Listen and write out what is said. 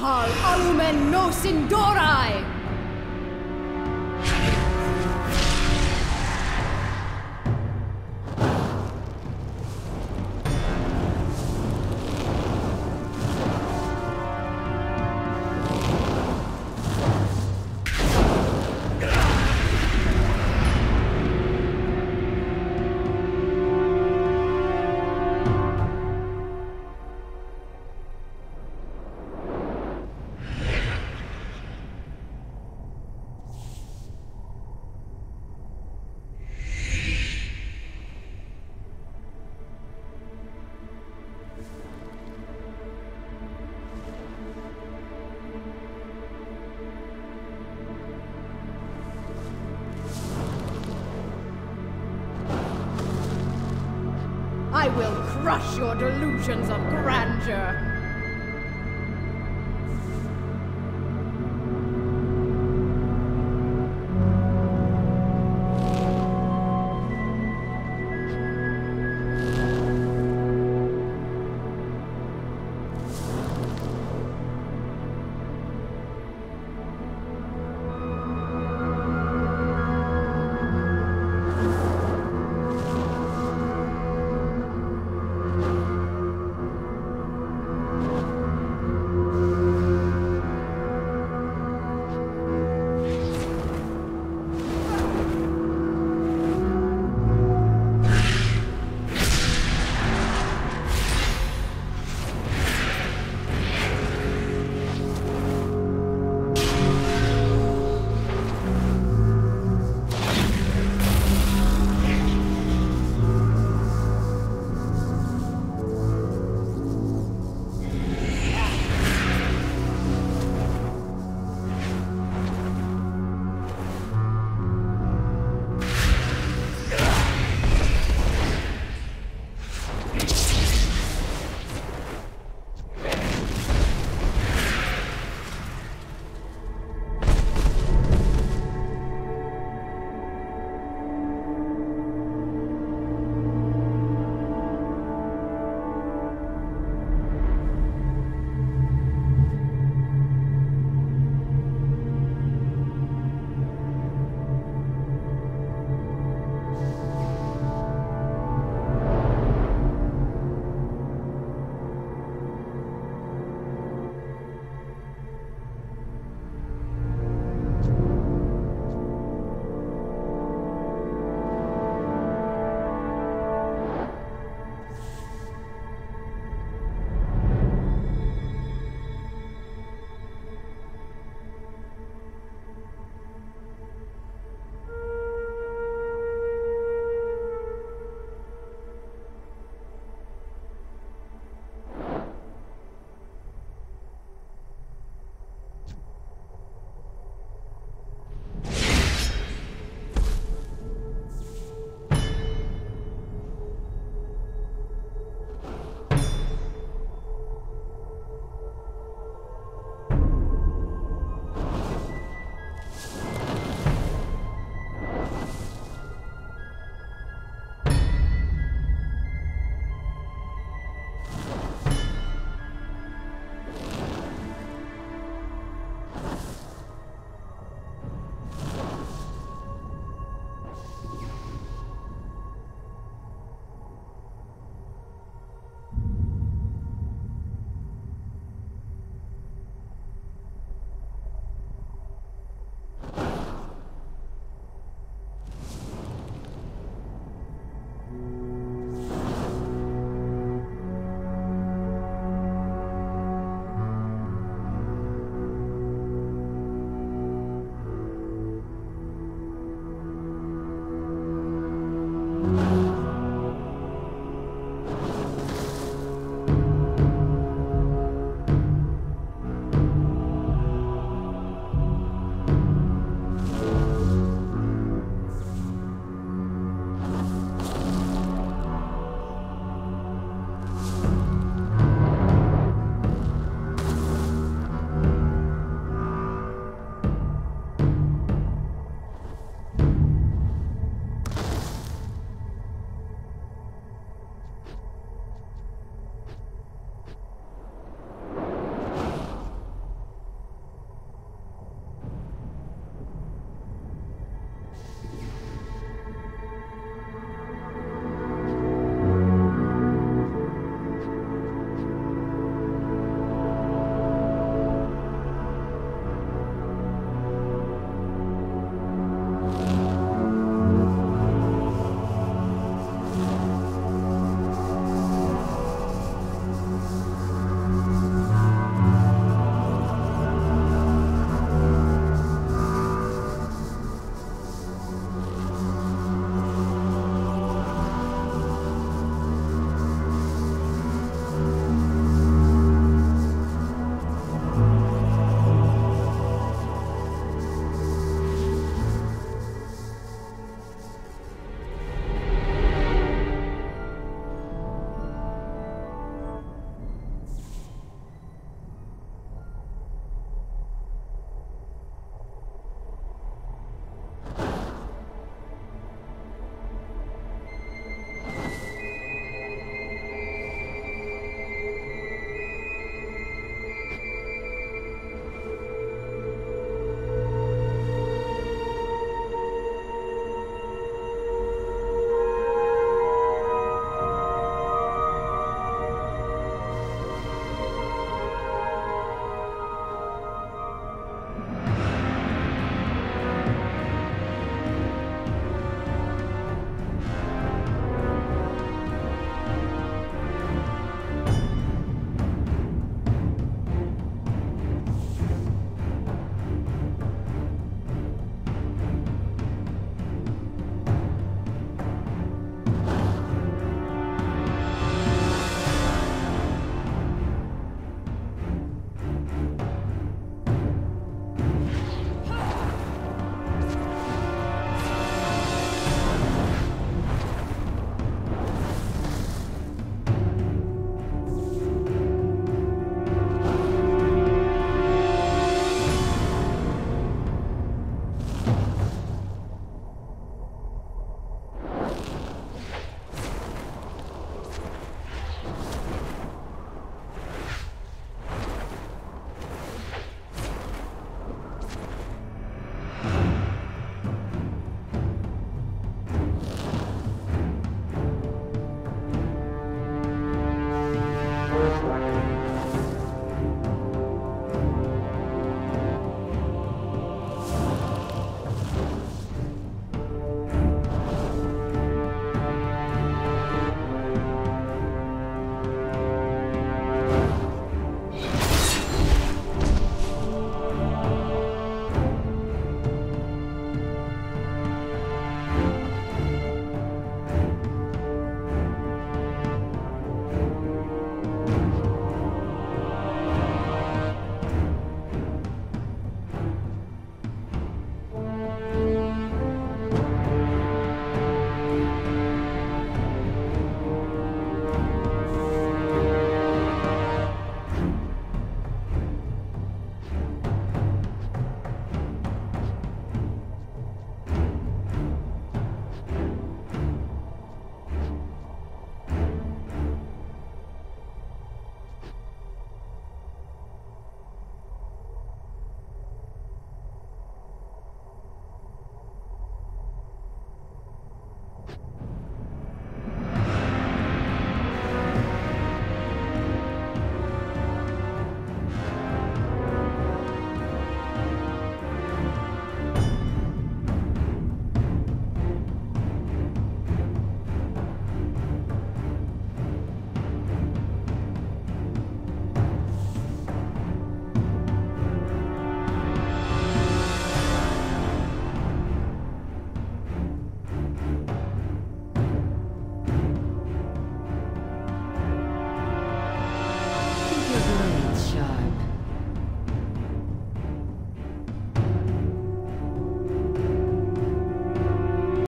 Kal alumen nos indorai! Crush your delusions of grandeur.